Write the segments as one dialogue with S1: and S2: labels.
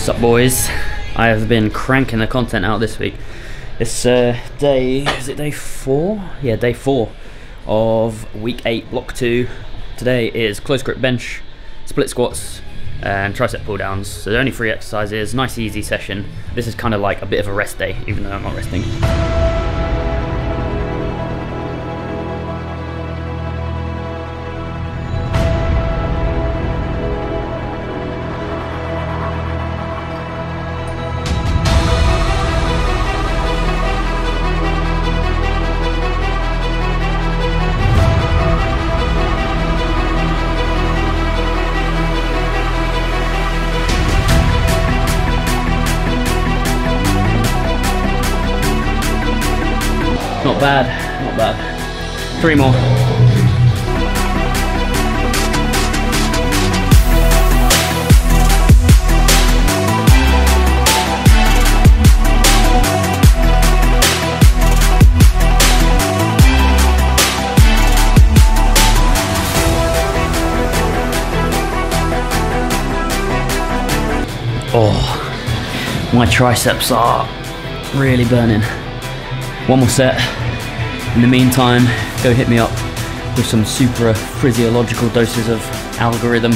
S1: Sup boys? I have been cranking the content out this week. It's uh, day, is it day four? Yeah, day four of week eight, block two. Today is close grip bench, split squats, and tricep pull downs. So only three exercises, nice easy session. This is kind of like a bit of a rest day, even though I'm not resting. Not bad, not bad. Three more. Oh, my triceps are really burning. One more set. In the meantime, go hit me up with some super physiological doses of algorithm.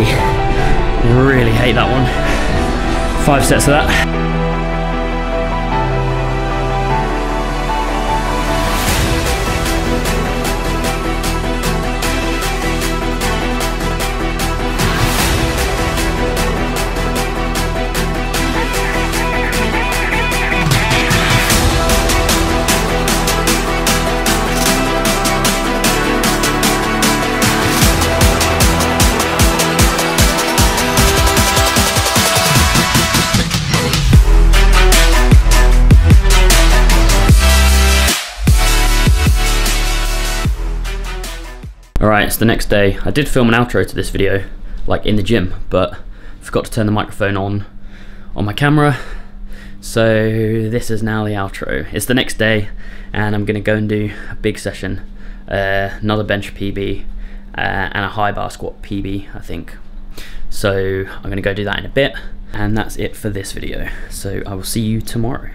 S1: Really, really hate that one. Five sets of that. Alright, it's the next day. I did film an outro to this video, like in the gym, but forgot to turn the microphone on on my camera. So this is now the outro. It's the next day, and I'm gonna go and do a big session, uh, another bench PB, uh, and a high bar squat PB, I think. So I'm gonna go do that in a bit, and that's it for this video. So I will see you tomorrow.